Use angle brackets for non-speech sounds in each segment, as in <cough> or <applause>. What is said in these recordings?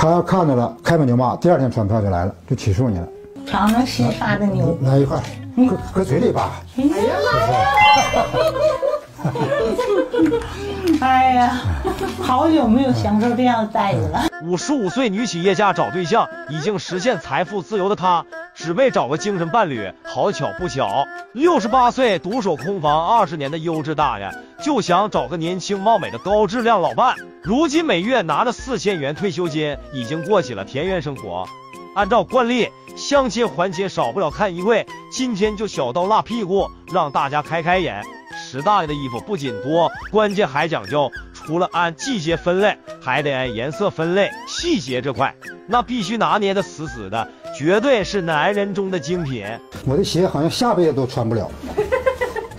他要看到了，开门就骂，第二天传票就来了，就起诉你了。尝尝新发的牛，来一块，搁搁嘴里吧。哎呀妈呀！哎呀，好久没有享受这样的待遇了。五十五岁女企业家找对象，已经实现财富自由的她，只为找个精神伴侣。好巧不巧，六十八岁独守空房二十年的优质大爷，就想找个年轻貌美的高质量老伴。如今每月拿着四千元退休金，已经过起了田园生活。按照惯例，相亲环节少不了看衣柜，今天就小刀辣屁股，让大家开开眼。石大爷的衣服不仅多，关键还讲究，除了按季节分类，还得按颜色分类。细节这块，那必须拿捏的死死的，绝对是男人中的精品。我的鞋好像下辈子都穿不了。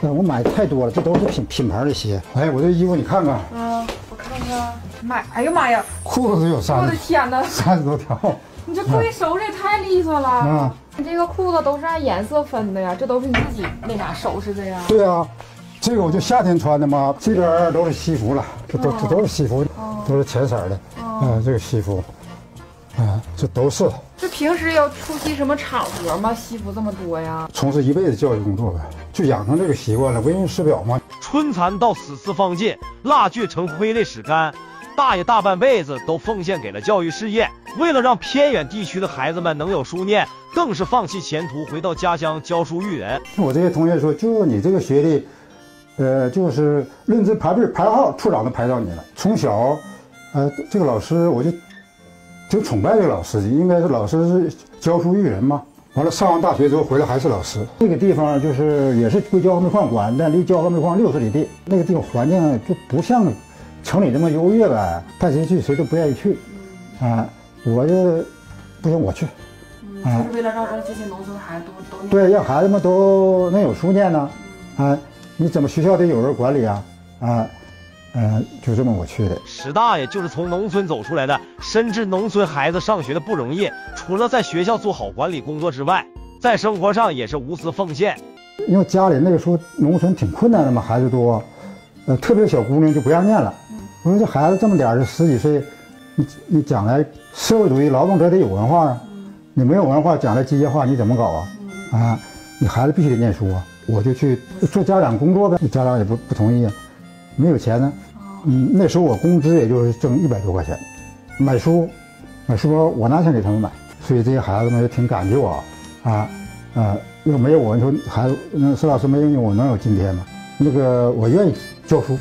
嗯，<laughs> 我买太多了，这都是品品牌的鞋。哎，我这衣服你看看，嗯，我看看，买，哎呀妈呀，裤子都有三我的天哪！三十多条。你这贵收拾也太利索了。嗯你这个裤子都是按颜色分的呀，这都是你自己那啥收拾的呀。对啊，这个我就夏天穿的嘛，这边都是西服了，这都这都是西服，都是浅色儿的。嗯，这个西服，啊，这都是这平时要出席什么场合吗？西服这么多呀？从事一辈子教育工作呗，就养成这个习惯了，为人师表嘛。春蚕到死丝方尽，蜡炬成灰泪始干。大爷大半辈子都奉献给了教育事业，为了让偏远地区的孩子们能有书念，更是放弃前途，回到家乡教书育人。我这些同学说，就你这个学历，呃，就是论资排辈排号，处长都排到你了。从小，呃，这个老师我就挺崇拜这个老师的，应该是老师是教书育人嘛。完了，上完大学之后回来还是老师。那个地方就是也是归焦和煤矿管，但离焦和煤矿六十里地。那个地方环境就不像城里那么优越呗，派谁去谁都不愿意去，啊，我就不行我去，啊就是为了让让这些农村孩子都都对，让孩子们都能有书念呢，啊，你怎么学校得有人管理啊，啊，嗯、就这么我去的。石大爷就是从农村走出来的，深知农村孩子上学的不容易，除了在学校做好管理工作之外，在生活上也是无私奉献。因为家里那个时候农村挺困难的嘛，孩子多，呃，特别小姑娘就不让念了。我说这孩子这么点儿，十几岁，你你将来社会主义劳动者得有文化啊，你没有文化，将来机械化你怎么搞啊？啊，你孩子必须得念书啊！我就去做家长工作呗，家长也不不同意啊，没有钱呢。嗯，那时候我工资也就是挣一百多块钱，买书，买书包我拿钱给他们买，所以这些孩子们也挺感激我，啊，啊，要没有我，你说孩子，那石老师没有你，我能有今天吗？那个我愿意教书，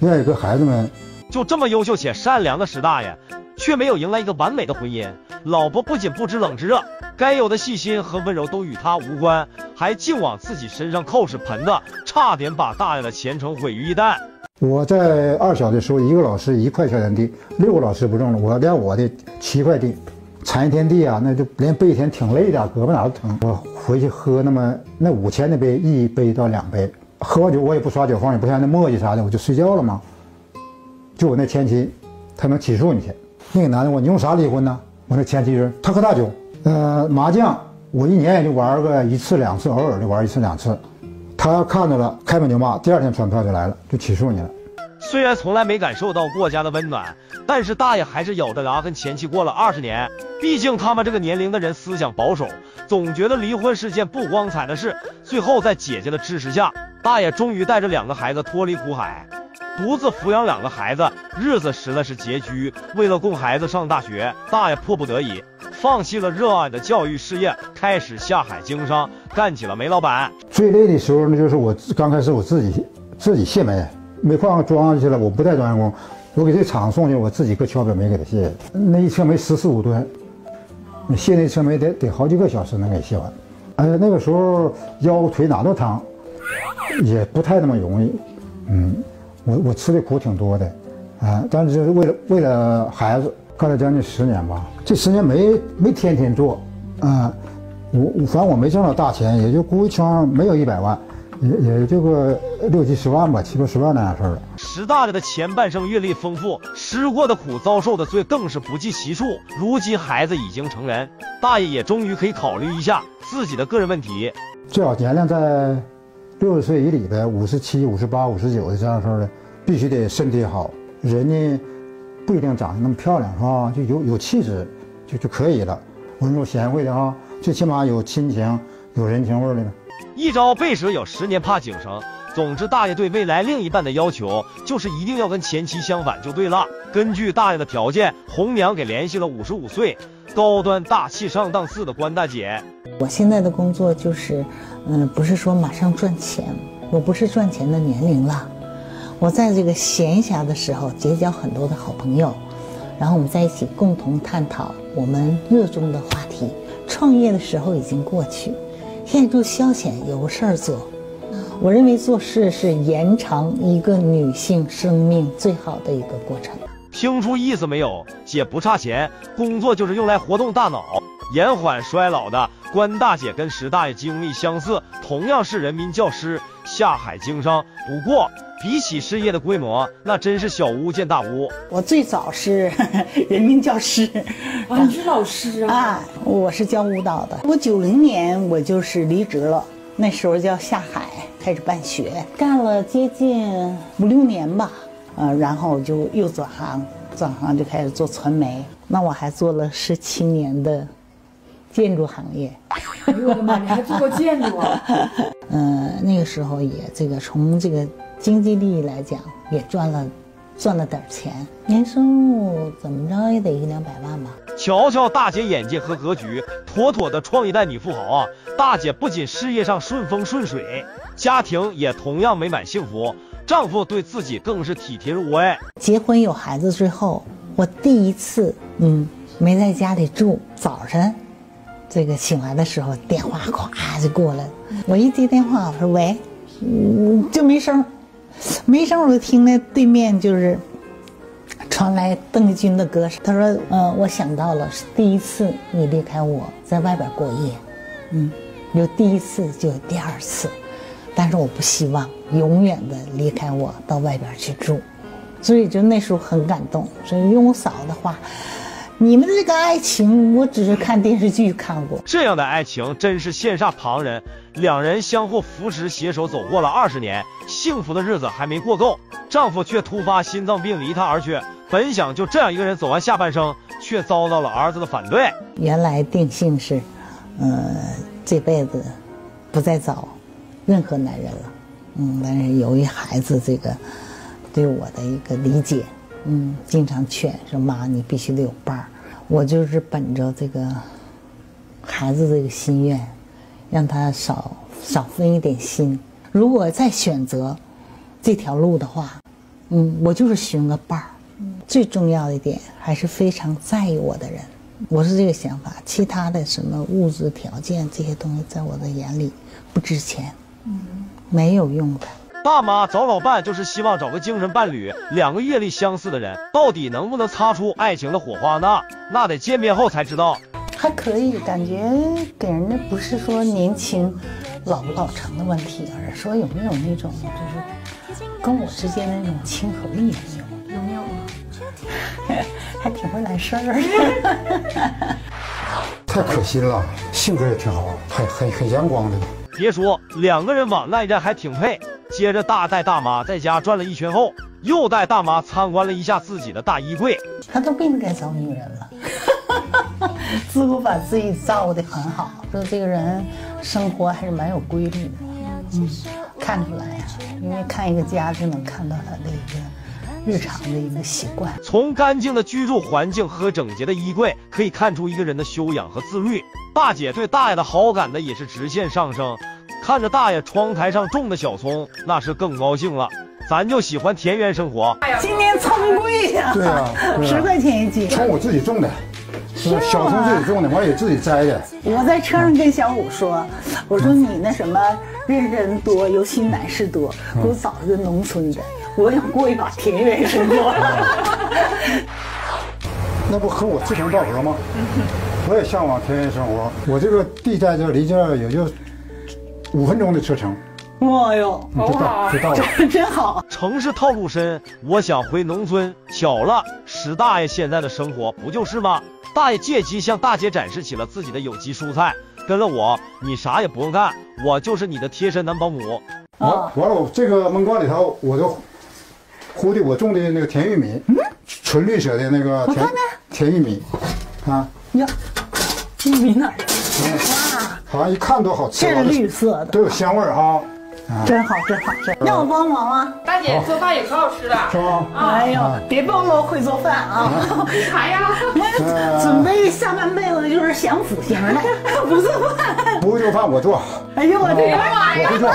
愿意跟孩子们就这么优秀且善良的石大爷，却没有迎来一个完美的婚姻。老婆不仅不知冷知热，该有的细心和温柔都与他无关，还净往自己身上扣屎盆子，差点把大爷的前程毁于一旦。我在二小的时候，一个老师一块小田地，六个老师不种了，我连我的七块地，铲一天地啊，那就连背一天挺累的，胳膊哪都疼。我回去喝那么那五千的杯，一杯到两杯，喝完酒我也不耍酒疯，也不像那磨叽啥的，我就睡觉了嘛。就我那前妻，他能起诉你去。那个男的我你用啥离婚呢？我那前妻说他喝大酒，呃麻将我一年也就玩个一次两次，偶尔的玩一次两次。他要看到了，开门就骂，第二天传票就来了，就起诉你了。虽然从来没感受到过家的温暖，但是大爷还是咬着牙跟前妻过了二十年。毕竟他们这个年龄的人思想保守，总觉得离婚是件不光彩的事。最后在姐姐的支持下，大爷终于带着两个孩子脱离苦海，独自抚养两个孩子，日子实在是拮据。为了供孩子上大学，大爷迫不得已放弃了热爱的教育事业，开始下海经商，干起了煤老板。最累的时候呢，就是我刚开始我自己自己卸煤，煤矿装上去了，我不带装员工，我给这厂送去，我自己搁桥表煤给他卸。那一车煤十四五吨，卸那车煤得得好几个小时能给卸完。哎呀，那个时候腰腿哪都疼，也不太那么容易。嗯，我我吃的苦挺多的，啊，但是为了为了孩子，干了将近十年吧。这十年没没天天做，啊，我我反正我没挣到大钱，也就估一圈没有一百万，也也就个六七十万吧，七八十万那样事儿了。石大爷的前半生阅历丰富，吃过的苦，遭受的罪更是不计其数。如今孩子已经成人，大爷也终于可以考虑一下自己的个人问题。最好年龄在六十岁以里呗，五十七、五十八、五十九的这样式儿的，必须得身体好。人呢，不一定长得那么漂亮，是吧？就有有气质就就可以了，温柔贤惠的哈，最起码有亲情、有人情味儿的。一朝被蛇咬，十年怕井绳。总之，大爷对未来另一半的要求就是一定要跟前妻相反就对了。根据大爷的条件，红娘给联系了五十五岁、高端大气上档次的关大姐。我现在的工作就是，嗯，不是说马上赚钱，我不是赚钱的年龄了。我在这个闲暇的时候结交很多的好朋友，然后我们在一起共同探讨我们热衷的话题。创业的时候已经过去，现在做消遣有事儿做。我认为做事是延长一个女性生命最好的一个过程。听出意思没有？姐不差钱，工作就是用来活动大脑、延缓衰老的。关大姐跟石大爷经历相似，同样是人民教师，下海经商。不过比起事业的规模，那真是小巫见大巫。我最早是 <laughs> 人民教师，啊，你是老师啊？啊，我是教舞蹈的。我九零年我就是离职了，那时候叫下海开始办学，干了接近五六年吧，呃，然后就又转行，转行就开始做传媒。那我还做了十七年的建筑行业，哎呦我的妈，你还做过建筑啊？<laughs> 呃，那个时候也这个从这个经济利益来讲也赚了赚了点儿钱，年收入怎么着也得一两百万吧。瞧瞧大姐眼界和格局，妥妥的创一代女富豪啊！大姐不仅事业上顺风顺水，家庭也同样美满幸福，丈夫对自己更是体贴入微。结婚有孩子之后，我第一次嗯没在家里住，早晨这个醒来的时候，电话咵就过来了。我一接电话，我说喂，嗯，就没声儿，没声儿，我就听那对面就是传来邓丽君的歌声。他说，嗯、我想到了，是第一次你离开我，在外边过夜，嗯，有第一次就有第二次，但是我不希望永远的离开我到外边去住。所以就那时候很感动。所以用我嫂的话，你们的这个爱情，我只是看电视剧看过。这样的爱情真是羡煞旁人，两人相互扶持，携手走过了二十年，幸福的日子还没过够，丈夫却突发心脏病离她而去。本想就这样一个人走完下半生，却遭到了儿子的反对。原来定性是，呃，这辈子不再找任何男人了。嗯，但是由于孩子这个对我的一个理解，嗯，经常劝说妈，你必须得有伴儿。我就是本着这个孩子这个心愿，让他少少分一点心。如果再选择这条路的话，嗯，我就是寻个伴儿。最重要的一点还是非常在意我的人，我是这个想法。其他的什么物质条件这些东西，在我的眼里不值钱，没有用的。大妈找老伴就是希望找个精神伴侣，两个阅历相似的人，到底能不能擦出爱情的火花呢？那得见面后才知道。还可以，感觉给人的不是说年轻老不老成的问题，而是说有没有那种就是跟我之间的那种亲和力有没有？有没有？<laughs> 还挺会来事儿。<laughs> 太可惜了，性格也挺好，很很很阳光的。别说两个人往那一站还挺配。接着大带大妈在家转了一圈后，又带大妈参观了一下自己的大衣柜。他都不应该找女人了，<laughs> 自我把自己照顾的很好，说这个人生活还是蛮有规律的，嗯，看出来呀、因为看一个家就能看到他的一个日常的一个习惯。从干净的居住环境和整洁的衣柜，可以看出一个人的修养和自律。大姐对大爷的好感呢也是直线上升，看着大爷窗台上种的小葱，那是更高兴了。咱就喜欢田园生活，今年葱贵呀、对啊对啊十块钱一斤。葱我自己种的，是小葱自己种的，完了也自己摘的。我在车上跟小五说，我说你那什么认识人多，尤其男士多，我早是农村的，我想过一把田园生活。<laughs> 那不和我志同道合吗？<laughs> 我也向往田园生活。我这个地在这离这儿也就五分钟的车程，哎呦，你就到就到了。真好！城市套路深，我想回农村。巧了，石大爷现在的生活不就是吗？大爷借机向大姐展示起了自己的有机蔬菜。跟了我，你啥也不用干，我就是你的贴身男保姆。完完了，我这个焖罐里头，我就糊的我种的那个甜玉米，嗯纯绿色的那个甜甜玉米，啊，呀，玉米呢？好像一看都好吃，这是绿色的，都有香味儿哈，啊，真好，真好，真好。让我帮忙吗？大姐做饭也可好吃了。是吗？哎呦，别暴露会做饭啊！啥呀？准备下半辈子就是享福型的，<laughs> 不做饭。不会做饭我做，哎呦我这个，我会做，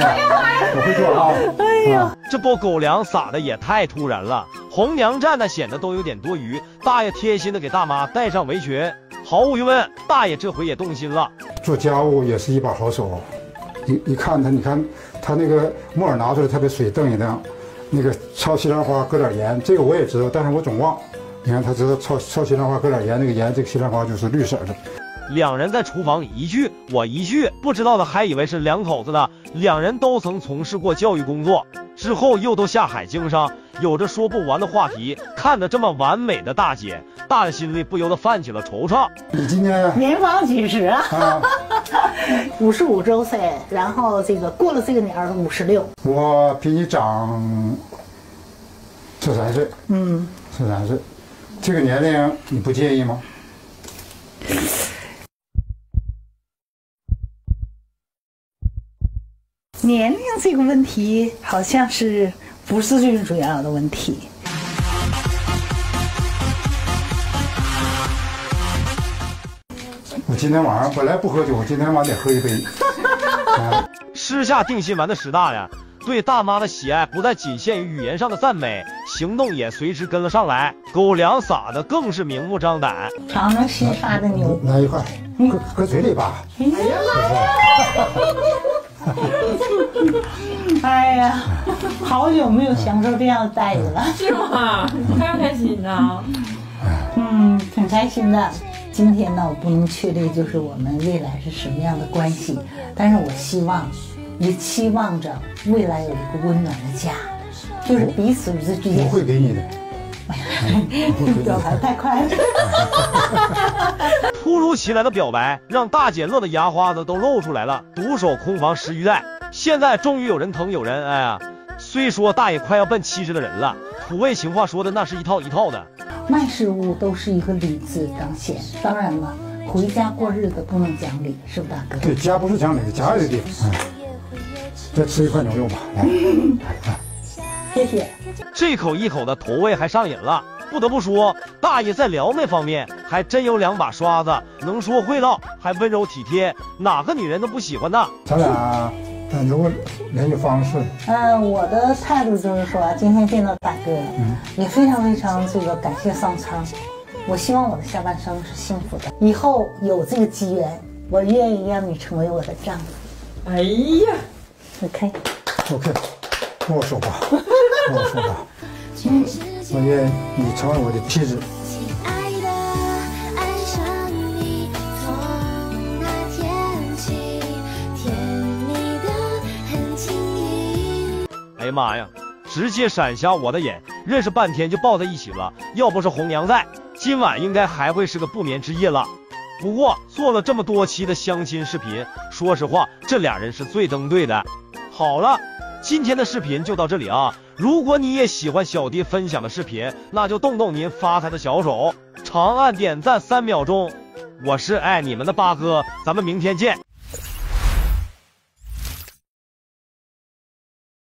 哎呀妈呀，我会做啊，哎呀，这波狗粮撒的也太突然了，红娘站的显得都有点多余。大爷贴心的给大妈戴上围裙，毫无疑问，大爷这回也动心了。做家务也是一把好手，一一看他，你看他那个木耳拿出来，特别水瞪一瞪，那个炒西兰花搁点盐，这个我也知道，但是我总忘。你看他知道炒炒西兰花搁点盐，那个盐这个西兰花就是绿色的。两人在厨房一句我一句，不知道的还以为是两口子呢。两人都曾从事过教育工作，之后又都下海经商，有着说不完的话题。看着这么完美的大姐，大爷心里不由得泛起了惆怅。你今年年方几十啊？啊，<laughs> 五十五周岁，然后这个过了这个年儿五十六。我比你长十三岁，嗯，十三岁，这个年龄你不介意吗？年龄这个问题好像是不是最主要的问题？我今天晚上本来不喝酒，我今天晚上得喝一杯。啊，吃下定心丸的石大爷，对大妈的喜爱不再仅限于语言上的赞美，行动也随之跟了上来。狗粮撒的更是明目张胆。尝尝新发的牛。来一块，搁搁嘴里吧。哎呀，<laughs> <laughs> 好久没有享受这样的待遇了。是吗？开不开心呢？嗯，挺开心的。今天呢，我不能确定就是我们未来是什么样的关系，但是我希望，也期望着未来有一个温暖的家，就是彼此之间我。会给你的。表白太快了。<laughs> 突如其来的表白让大姐乐的牙花子都露出来了，独守空房十余载，现在终于有人疼有人爱啊！虽说大爷快要奔七十的人了，土味情话说的那是一套一套的。卖事物都是一个理字当先，当然了，回家过日子不能讲理，是不大哥？对，家不是讲理的，家有地方。嗯，再吃一块牛肉吧。来，谢谢。这口一口的投喂还上瘾了。不得不说，大爷在撩妹方面还真有两把刷子，能说会道，还温柔体贴，哪个女人都不喜欢呢？咱俩呃留个联系方式。嗯，我的态度就是说，今天见到大哥，嗯也非常非常这个感谢上苍。我希望我的下半生是幸福的，以后有这个机缘，我愿意让你成为我的丈夫。哎呀，OK，OK，握手吧，我说吧。<laughs> 我愿你成为我的妻子。哎呀妈呀，直接闪瞎我的眼！认识半天就抱在一起了，要不是红娘在，今晚应该还会是个不眠之夜了。不过做了这么多期的相亲视频，说实话，这俩人是最登对的。好了，今天的视频就到这里啊！如果你也喜欢小弟分享的视频，那就动动您发财的小手，长按点赞三秒钟。我是爱你们的八哥，咱们明天见。